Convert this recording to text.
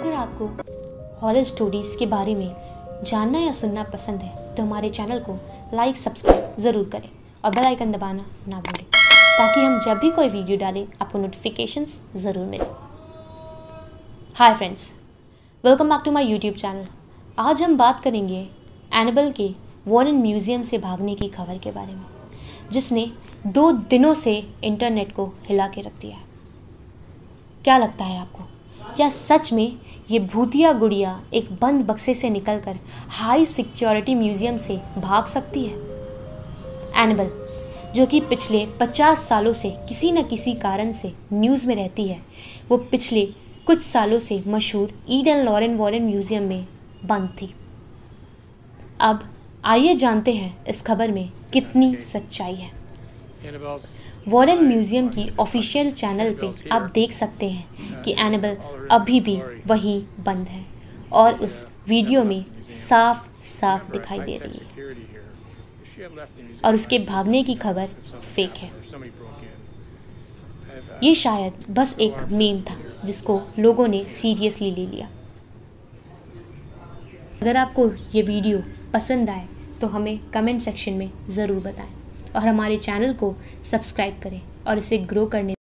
अगर आपको horror stories के बारे में जानना या सुनना पसंद है तो हमारे चैनल को लाइक सब्सक्राइब ज़रूर करें और बेल आइकन दबाना ना भूलें, ताकि हम जब भी कोई वीडियो डालें, आपको नोटिफिकेशंस ज़रूर मिलें। Hi friends welcome back to my YouTube channel आज हम बात करेंगे एनिबल के वॉरन म्यूज़ियम से भागने की खबर के बारे में, जिसने दो दिनों से इंटरनेट को हिला के रख दिया है। क्या लगता है आपको? क्या सच में ये भूतिया गुड़िया एक बंद बक्से से निकलकर हाई सिक्योरिटी म्यूज़ियम से भाग सकती है? एनिबल जो कि पिछले 50 सालों से किसी न किसी कारण से न्यूज़ में रहती है वो पिछले कुछ सालों से मशहूर ईडन लॉरेन वॉरेन म्यूज़ियम में बंद थी। अब आइए जानते हैं इस खबर में कितनी सच्चाई है। वॉरेन म्यूज़ियम की ऑफिशियल चैनल पे आप देख सकते हैं कि एनिबल अभी भी वहीं बंद है और उस वीडियो में साफ़ साफ़ दिखाई दे रही है। और उसके भागने की खबर फेक है। ये शायद बस एक मेम था जिसको लोगों ने सीरियसली ले लिया। अगर आपको ये वीडियो पसंद आए तो हमें कमेंट सेक्शन में ज़रूर बताएँ। और हमारे चैनल को सब्सक्राइब करें और इसे ग्रो करने